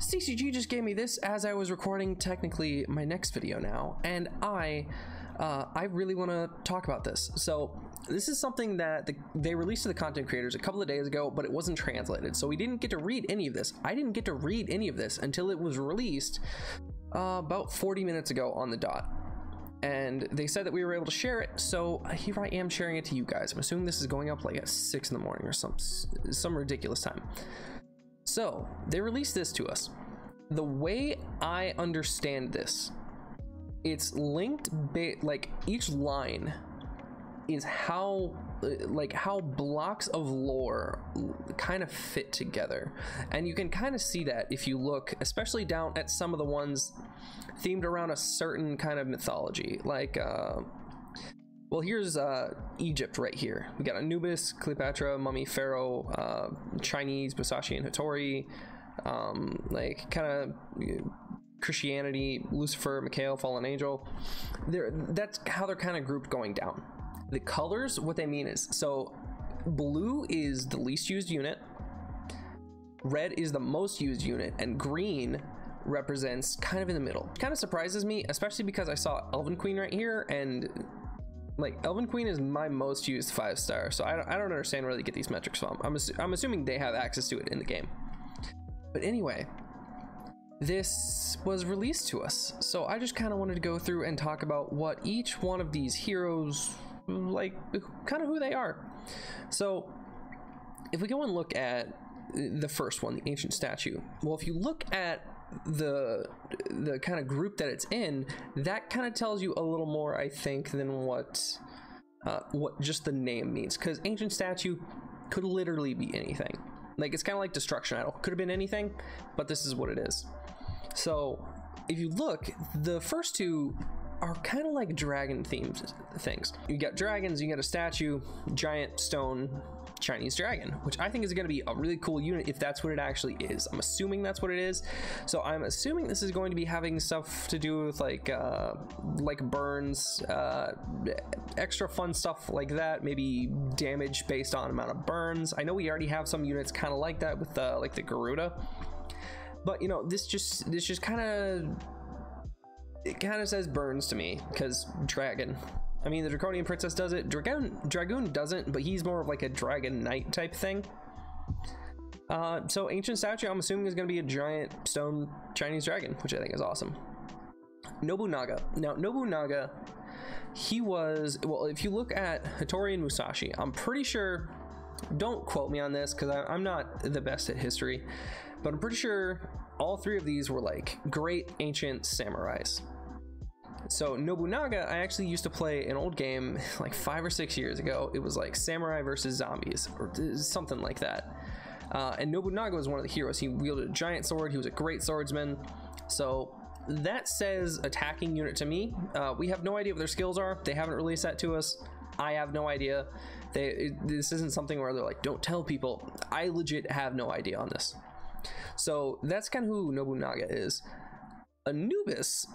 CCG just gave me this as I was recording technically my next video now, and I uh, I really want to talk about this. So this is something that the, they released to the content creators a couple of days ago, but it wasn't translated. So we didn't get to read any of this. I didn't get to read any of this until it was released uh, about 40 minutes ago on the dot. And they said that we were able to share it, so here I am sharing it to you guys. I'm assuming this is going up like at six in the morning or some some ridiculous time. So they released this to us. The way I understand this, it's linked like each line is how like how blocks of lore kind of fit together and you can kind of see that if you look especially down at some of the ones themed around a certain kind of mythology like uh well here's uh egypt right here. We got anubis cleopatra mummy pharaoh uh chinese musashi and hattori. Um like kind of christianity lucifer mikhail fallen angel. There that's how they're kind of grouped going down. The colors, what they mean is, so blue is the least used unit, red is the most used unit, and green represents kind of in the middle. Kind of surprises me, especially because I saw Elven Queen right here, and like Elven Queen is my most used five star, so I don't, I don't understand where they get these metrics from. I'm, assu I'm assuming they have access to it in the game. But anyway, this was released to us, so I just kind of wanted to go through and talk about what each one of these heroes like kind of who they are. So if we go and look at the first one, the ancient statue, well, if you look at the the kind of group that it's in, that kind of tells you a little more, I think, than what uh, what just the name means. Because ancient statue could literally be anything. Like it's kind of like destruction idol. Could have been anything, but this is what it is. So if you look, the first two are kind of like dragon themed things. You got dragons, you got a statue, giant stone Chinese dragon, which I think is going to be a really cool unit if that's what it actually is. I'm assuming that's what it is. So I'm assuming this is going to be having stuff to do with like uh, like burns, uh, extra fun stuff like that. Maybe damage based on amount of burns. I know we already have some units kind of like that with uh, like the Garuda, but you know this just this just kind of it kind of says burns to me because dragon. I mean, the Draconian Princess does it. Dragoon, Dragoon doesn't, but he's more of like a Dragon Knight type thing. Uh, so Ancient Statue, I'm assuming is going to be a giant stone Chinese dragon, which I think is awesome. Nobunaga. Now, Nobunaga, he was, well, if you look at Hattori and Musashi, I'm pretty sure, don't quote me on this because I'm not the best at history, but I'm pretty sure all three of these were like great ancient samurais. So Nobunaga, I actually used to play an old game like five or six years ago. It was like samurai versus zombies or something like that. Uh, and Nobunaga was one of the heroes. He wielded a giant sword. He was a great swordsman. So that says attacking unit to me. Uh, we have no idea what their skills are. They haven't released that to us. I have no idea. They, it, this isn't something where they're like, don't tell people. I legit have no idea on this. So that's kind of who Nobunaga is. Anubis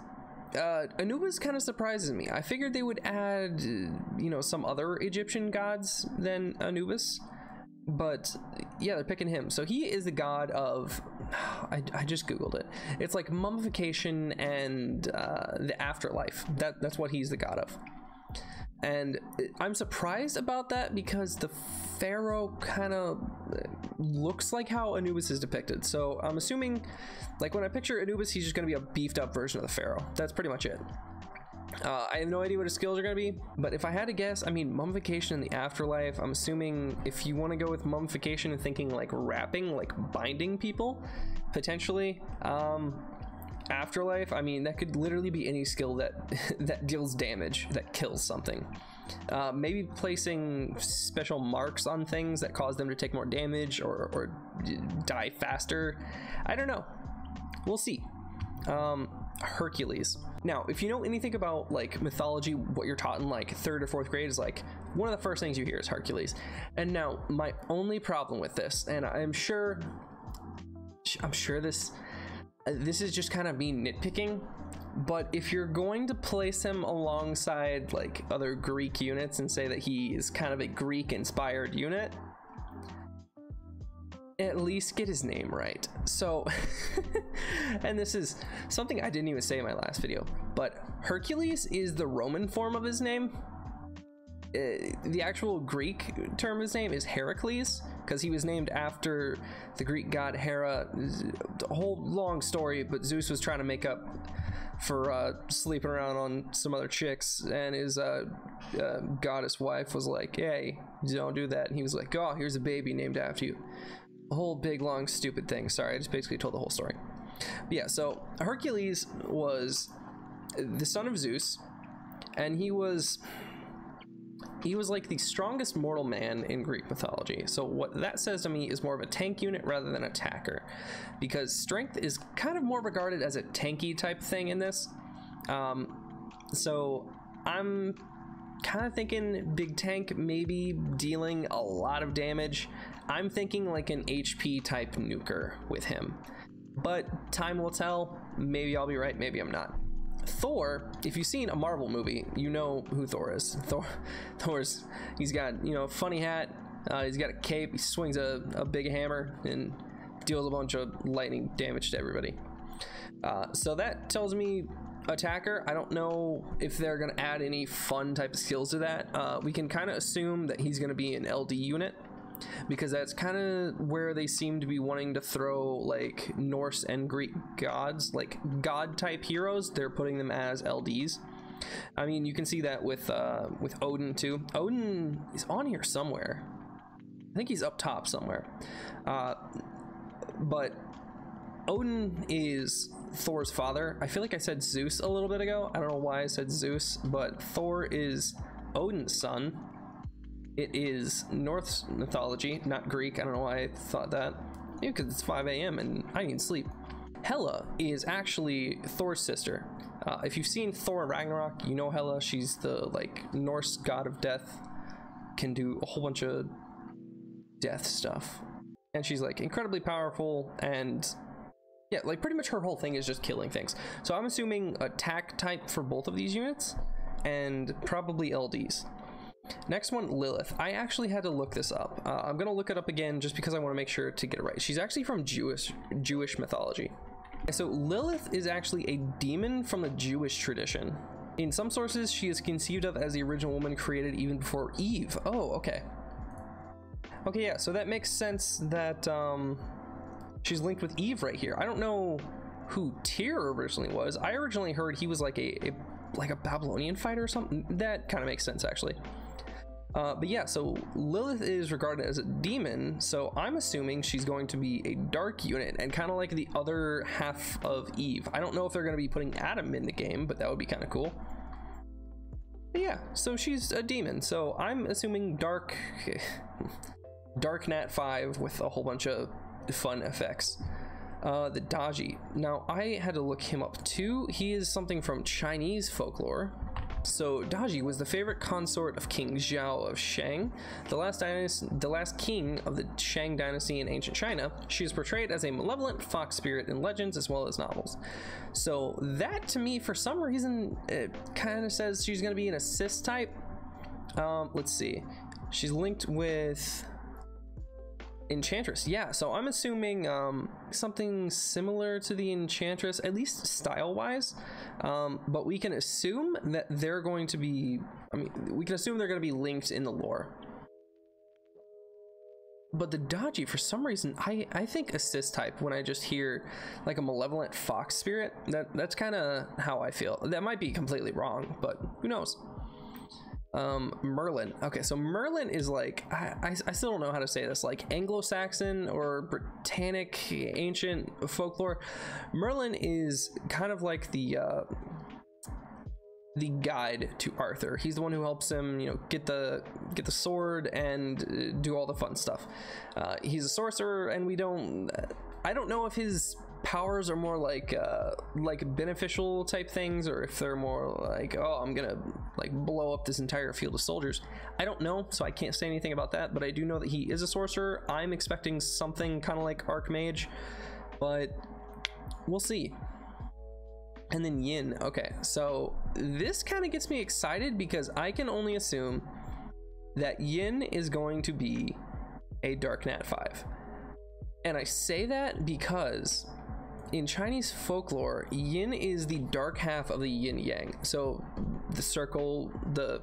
uh, Anubis kind of surprises me. I figured they would add, you know, some other Egyptian gods than Anubis, but yeah, they're picking him. So he is the god of, I, I just googled it. It's like mummification and uh, the afterlife. That that's what he's the god of. And I'm surprised about that because the pharaoh kind of looks like how Anubis is depicted. So I'm assuming, like when I picture Anubis, he's just going to be a beefed up version of the pharaoh. That's pretty much it. Uh, I have no idea what his skills are going to be, but if I had to guess, I mean, mummification in the afterlife, I'm assuming if you want to go with mummification and thinking like wrapping, like binding people, potentially, um, afterlife i mean that could literally be any skill that that deals damage that kills something. Uh, maybe placing special marks on things that cause them to take more damage or, or die faster. I don't know. We'll see. Um, hercules. Now if you know anything about like mythology what you're taught in like third or fourth grade is like one of the first things you hear is hercules. And now my only problem with this and i'm sure i'm sure this this is just kind of me nitpicking but if you're going to place him alongside like other greek units and say that he is kind of a greek inspired unit at least get his name right so and this is something I didn't even say in my last video, but Hercules is the Roman form of his name. Uh, the actual Greek term his name is Heracles because he was named after the Greek god Hera. A whole long story, but Zeus was trying to make up for uh, sleeping around on some other chicks, and his uh, uh, goddess wife was like, "Hey, don't do that." And he was like, "Oh, here's a baby named after you." A whole big long stupid thing. Sorry, I just basically told the whole story. But yeah, so Hercules was the son of Zeus, and he was he was like the strongest mortal man in Greek mythology. So what that says to me is more of a tank unit rather than attacker, because strength is kind of more regarded as a tanky type thing in this. Um, so I'm kind of thinking big tank maybe dealing a lot of damage. I'm thinking like an HP type nuker with him. But time will tell. Maybe I'll be right, maybe I'm not. Thor, if you've seen a Marvel movie, you know who Thor is. Thor, Thor's, he's got, you know, a funny hat, uh, he's got a cape, he swings a, a big hammer and deals a bunch of lightning damage to everybody. Uh, so that tells me attacker. I don't know if they're going to add any fun type of skills to that. Uh, we can kind of assume that he's going to be an LD unit because that's kind of where they seem to be wanting to throw like Norse and Greek gods, like god type heroes. They're putting them as LDs. I mean, you can see that with uh, with Odin too. Odin is on here somewhere. I think he's up top somewhere. Uh, but Odin is Thor's father. I feel like I said Zeus a little bit ago. I don't know why I said Zeus, but Thor is Odin's son. It is Norse mythology, not Greek. I don't know why I thought that. Maybe because it's 5 a.m. and I need sleep. Hela is actually Thor's sister. Uh, if you've seen Thor Ragnarok, you know Hela. She's the like Norse god of death. Can do a whole bunch of death stuff, and she's like incredibly powerful. And yeah, like pretty much her whole thing is just killing things. So I'm assuming attack type for both of these units, and probably LDs. Next one, Lilith. I actually had to look this up. Uh, I'm gonna look it up again just because I want to make sure to get it right. She's actually from Jewish Jewish mythology. So Lilith is actually a demon from the Jewish tradition. In some sources, she is conceived of as the original woman created even before Eve. Oh, okay. Okay, yeah, so that makes sense that um, she's linked with Eve right here. I don't know who Tyr originally was. I originally heard he was like a, a like a Babylonian fighter or something. That kind of makes sense actually. Uh, but yeah, so Lilith is regarded as a demon, so I'm assuming she's going to be a dark unit and kind of like the other half of Eve. I don't know if they're going to be putting Adam in the game, but that would be kind of cool. But yeah, so she's a demon, so I'm assuming dark, dark Nat 5 with a whole bunch of fun effects. Uh, the Daji. Now, I had to look him up too. He is something from Chinese folklore, so Daji was the favorite consort of King Zhao of Shang, the last dynasty, the last king of the Shang dynasty in ancient China. She is portrayed as a malevolent fox spirit in legends as well as novels. So that to me, for some reason, it kind of says she's going to be an assist type. Um, let's see. She's linked with Enchantress, yeah. So I'm assuming um, something similar to the Enchantress, at least style-wise. Um, but we can assume that they're going to be. I mean, we can assume they're going to be linked in the lore. But the Daji, for some reason, I I think assist type when I just hear like a malevolent fox spirit. That that's kind of how I feel. That might be completely wrong, but who knows. Um, Merlin. Okay, so Merlin is like I, I, I still don't know how to say this, like Anglo-Saxon or Britannic ancient folklore. Merlin is kind of like the uh, the guide to Arthur. He's the one who helps him, you know, get the get the sword and uh, do all the fun stuff. Uh, he's a sorcerer, and we don't. I don't know if his powers are more like uh, like beneficial type things, or if they're more like, oh, I'm gonna like blow up this entire field of soldiers. I don't know, so I can't say anything about that. But I do know that he is a sorcerer. I'm expecting something kind of like Archmage, but we'll see. And then Yin. Okay, so this kind of gets me excited because I can only assume that Yin is going to be a Dark Nat 5. And I say that because in Chinese folklore, yin is the dark half of the yin yang. So the circle, the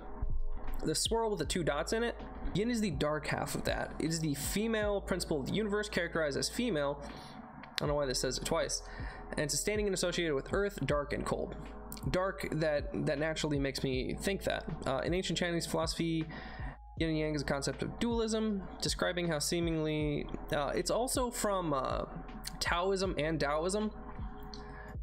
the swirl with the two dots in it, yin is the dark half of that. It is the female principle of the universe, characterized as female. I don't know why this says it twice. And it's standing and associated with earth, dark, and cold. Dark that that naturally makes me think that. Uh, in ancient Chinese philosophy, Yin and Yang is a concept of dualism, describing how seemingly uh, it's also from uh, Taoism and Taoism,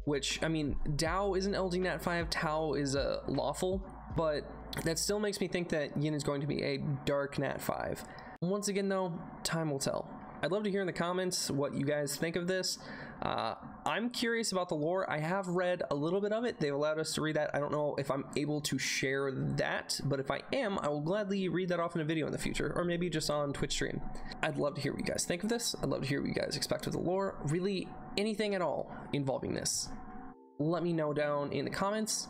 which I mean, Tao isn't LD Nat 5, Tao is a uh, lawful, but that still makes me think that Yin is going to be a dark Nat 5. Once again, though, time will tell. I'd love to hear in the comments what you guys think of this. Uh, I'm curious about the lore. I have read a little bit of it. They've allowed us to read that. I don't know if I'm able to share that, but if I am, I will gladly read that off in a video in the future, or maybe just on Twitch stream. I'd love to hear what you guys think of this. I'd love to hear what you guys expect of the lore. Really, anything at all involving this. Let me know down in the comments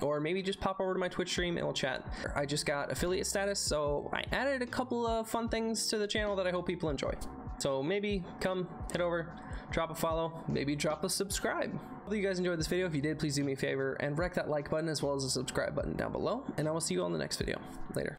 or maybe just pop over to my Twitch stream and we'll chat. I just got affiliate status, so I added a couple of fun things to the channel that I hope people enjoy. So maybe come head over, drop a follow, maybe drop a subscribe. Hope you guys enjoyed this video. If you did, please do me a favor and wreck that like button as well as the subscribe button down below. And I will see you all in the next video. Later.